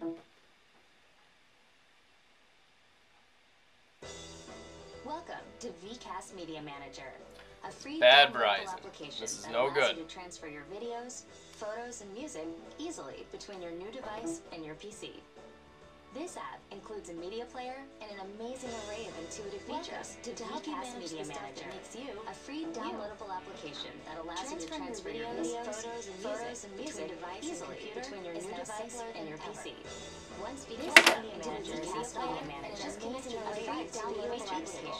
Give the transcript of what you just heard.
Welcome to VCast Media Manager, a free Bad Verizon. application this is that no allows good. you to transfer your videos, photos, and music easily between your new device and your PC. This app includes a media player and an amazing array of intuitive features Welcome to, help you manage Media Manager. That makes you a free downloadable application that allows transfer you to transfer your videos, your videos photos, and photos, music and between music device easily computer between your new device and your. PC. Once This VCast app Media Manager a media installed, player and and just connects your device to the application.